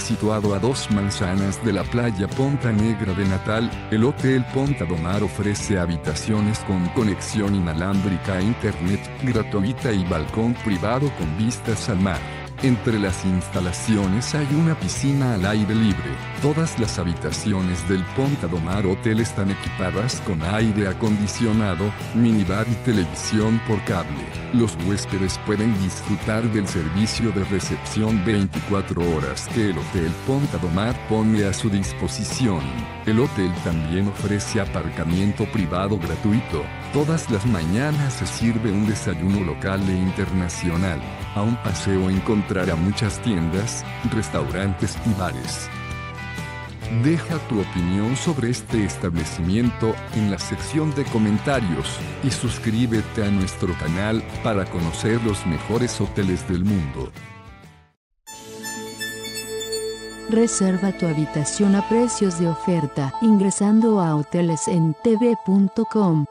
Situado a dos manzanas de la playa Ponta Negra de Natal, el Hotel Ponta Domar ofrece habitaciones con conexión inalámbrica a Internet gratuita y balcón privado con vistas al mar. Entre las instalaciones hay una piscina al aire libre. Todas las habitaciones del Ponta Domar Hotel están equipadas con aire acondicionado, minibar y televisión por cable. Los huéspedes pueden disfrutar del servicio de recepción 24 horas que el Hotel Ponta Domar pone a su disposición. El hotel también ofrece aparcamiento privado gratuito. Todas las mañanas se sirve un desayuno local e internacional. A un paseo encontrará muchas tiendas, restaurantes y bares. Deja tu opinión sobre este establecimiento en la sección de comentarios y suscríbete a nuestro canal para conocer los mejores hoteles del mundo. Reserva tu habitación a precios de oferta ingresando a hotelesentv.com.